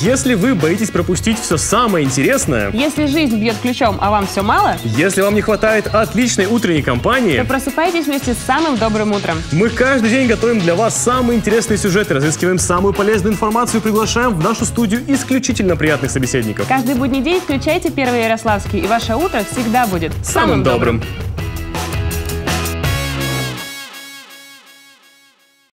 Если вы боитесь пропустить все самое интересное, Если жизнь бьет ключом, а вам все мало, если вам не хватает отличной утренней то компании, просыпайтесь вместе с самым добрым утром. мы каждый день готовим для вас самые интересные сюжеты, разыскиваем самую полезную информацию и приглашаем в нашу студию исключительно приятных собеседников. Каждый будний день включайте Первый Ярославский, и ваше утро всегда будет Самым добрым.